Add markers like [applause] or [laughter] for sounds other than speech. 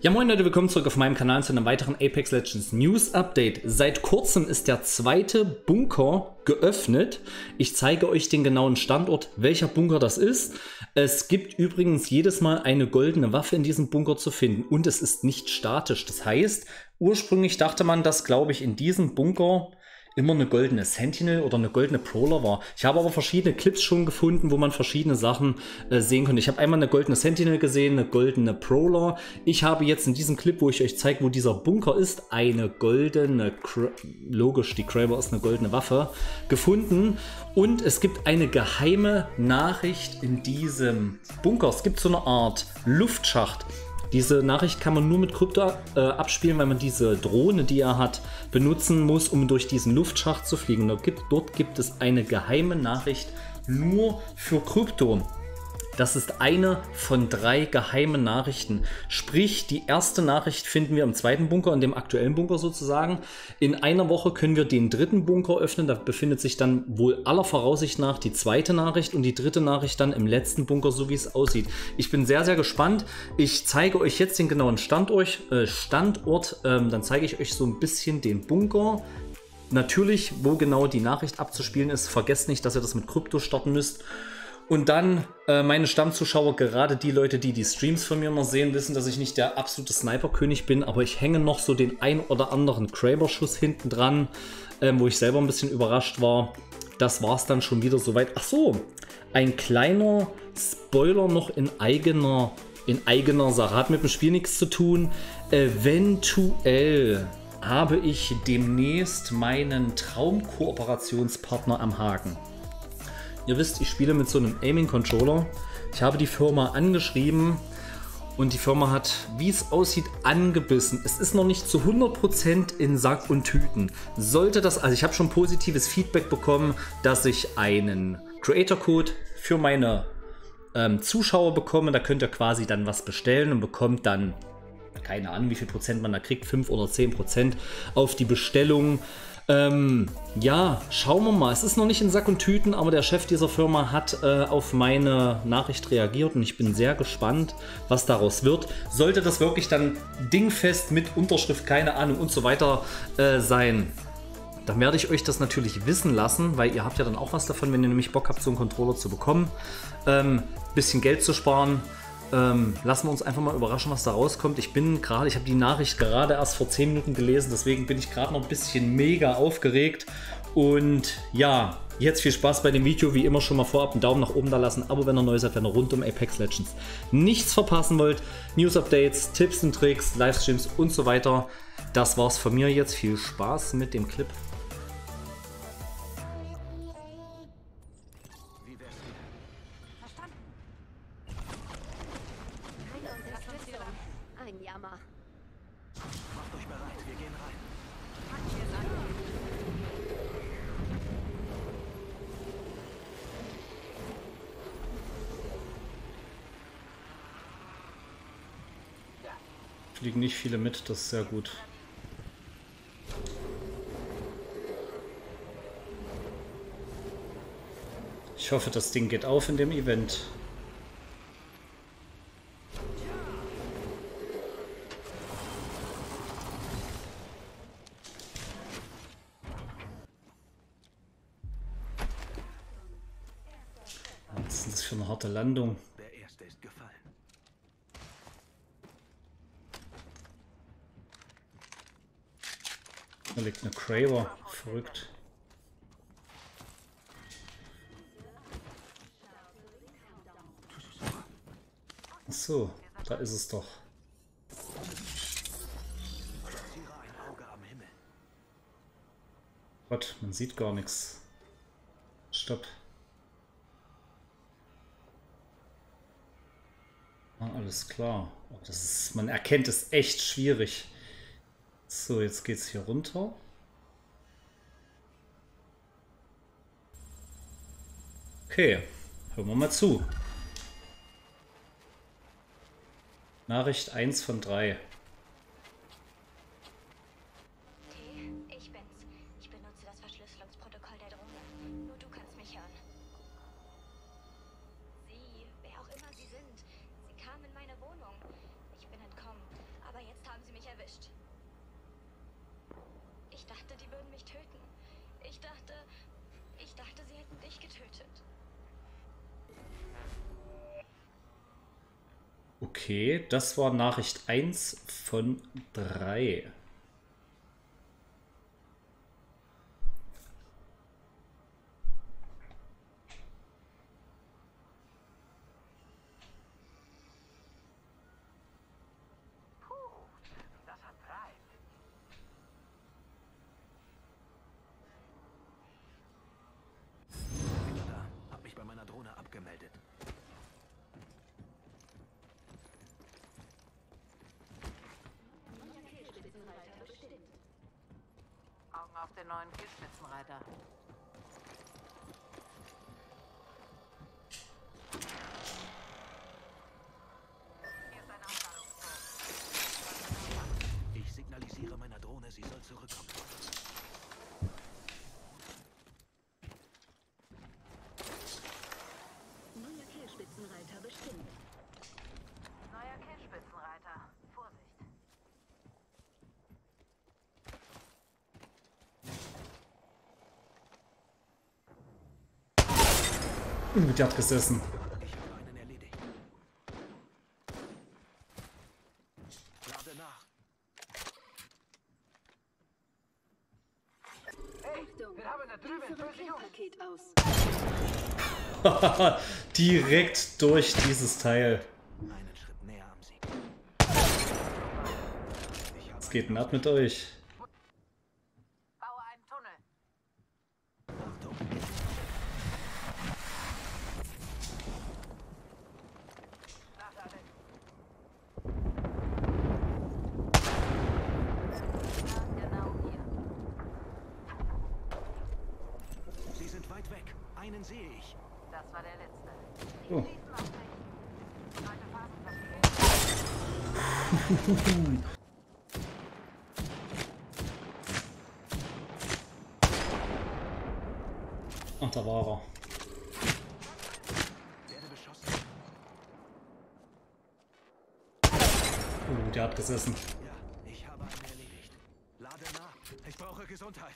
Ja moin Leute, willkommen zurück auf meinem Kanal zu einem weiteren Apex Legends News Update. Seit kurzem ist der zweite Bunker geöffnet. Ich zeige euch den genauen Standort, welcher Bunker das ist. Es gibt übrigens jedes Mal eine goldene Waffe in diesem Bunker zu finden und es ist nicht statisch. Das heißt, ursprünglich dachte man, dass glaube ich in diesem Bunker immer eine goldene Sentinel oder eine goldene Prowler war. Ich habe aber verschiedene Clips schon gefunden, wo man verschiedene Sachen äh, sehen konnte. Ich habe einmal eine goldene Sentinel gesehen, eine goldene Prowler. Ich habe jetzt in diesem Clip, wo ich euch zeige, wo dieser Bunker ist, eine goldene, Kr logisch, die Kraber ist eine goldene Waffe, gefunden. Und es gibt eine geheime Nachricht in diesem Bunker. Es gibt so eine Art Luftschacht. Diese Nachricht kann man nur mit Krypto äh, abspielen, weil man diese Drohne, die er hat, benutzen muss, um durch diesen Luftschacht zu fliegen. Dort gibt, dort gibt es eine geheime Nachricht nur für Krypto. Das ist eine von drei geheimen Nachrichten. Sprich, die erste Nachricht finden wir im zweiten Bunker, in dem aktuellen Bunker sozusagen. In einer Woche können wir den dritten Bunker öffnen. Da befindet sich dann wohl aller Voraussicht nach die zweite Nachricht und die dritte Nachricht dann im letzten Bunker, so wie es aussieht. Ich bin sehr, sehr gespannt. Ich zeige euch jetzt den genauen Standort. Äh, Standort. Ähm, dann zeige ich euch so ein bisschen den Bunker. Natürlich, wo genau die Nachricht abzuspielen ist. Vergesst nicht, dass ihr das mit Krypto starten müsst. Und dann äh, meine Stammzuschauer, gerade die Leute, die die Streams von mir immer sehen, wissen, dass ich nicht der absolute Sniper-König bin, aber ich hänge noch so den ein oder anderen Kraber-Schuss hinten dran, ähm, wo ich selber ein bisschen überrascht war. Das war es dann schon wieder soweit. Ach so, ein kleiner Spoiler noch in eigener, in eigener Sache. Hat mit dem Spiel nichts zu tun. Eventuell habe ich demnächst meinen Traumkooperationspartner am Haken. Ihr wisst, ich spiele mit so einem Aiming-Controller. Ich habe die Firma angeschrieben und die Firma hat, wie es aussieht, angebissen. Es ist noch nicht zu 100% in Sack und Tüten. Sollte das, also ich habe schon positives Feedback bekommen, dass ich einen Creator-Code für meine ähm, Zuschauer bekomme. Da könnt ihr quasi dann was bestellen und bekommt dann, keine Ahnung, wie viel Prozent man da kriegt, 5 oder 10 Prozent auf die Bestellung. Ähm, ja, schauen wir mal. Es ist noch nicht in Sack und Tüten, aber der Chef dieser Firma hat äh, auf meine Nachricht reagiert und ich bin sehr gespannt, was daraus wird. Sollte das wirklich dann dingfest mit Unterschrift, keine Ahnung und so weiter äh, sein, dann werde ich euch das natürlich wissen lassen, weil ihr habt ja dann auch was davon, wenn ihr nämlich Bock habt, so einen Controller zu bekommen. Ähm, bisschen Geld zu sparen. Ähm, lassen wir uns einfach mal überraschen, was da rauskommt. Ich bin gerade, ich habe die Nachricht gerade erst vor 10 Minuten gelesen, deswegen bin ich gerade noch ein bisschen mega aufgeregt. Und ja, jetzt viel Spaß bei dem Video. Wie immer schon mal vorab einen Daumen nach oben da lassen, Abo, wenn ihr neu seid, wenn ihr rund um Apex Legends nichts verpassen wollt. News-Updates, Tipps und Tricks, Livestreams und so weiter. Das war's von mir jetzt. Viel Spaß mit dem Clip. Fliegen nicht viele mit, das ist sehr gut. Ich hoffe, das Ding geht auf in dem Event. Was ist das für eine harte Landung? Da liegt eine Craver. Verrückt. Ach so, da ist es doch. Gott, man sieht gar nichts. Stopp. Ah, alles klar. Oh, das ist, man erkennt es echt schwierig. So, jetzt geht es hier runter. Okay, hören wir mal zu. Nachricht 1 von 3. mich erwischt. Ich dachte, die würden mich töten. Ich dachte, ich dachte, sie hätten dich getötet. Okay, das war Nachricht 1 von 3. den neuen Killspitzenreiter. Ich signalisiere meiner Drohne, sie soll zurückkommen. Neuer Killspitzenreiter bestimmt. Neuer Killspitzenreiter. Vorsicht. Uh, die hat gesessen. Ich habe einen erledigt. Lade nach. Achtung, wir haben da drüben Paket aus. [laughs] Direkt durch dieses Teil. Einen Schritt näher am Sieg. Ich habe Was geht denn ab mit euch? Baue einen Tunnel. Achtung. Genau hier. Sie sind weit weg. Einen sehe ich. Das war der letzte. Oh. [laughs] Passiert. Ach, da war er. Werde beschossen. Uh, der hat gesessen. Ja, ich habe einen erledigt. Lade nach. Ich brauche Gesundheit.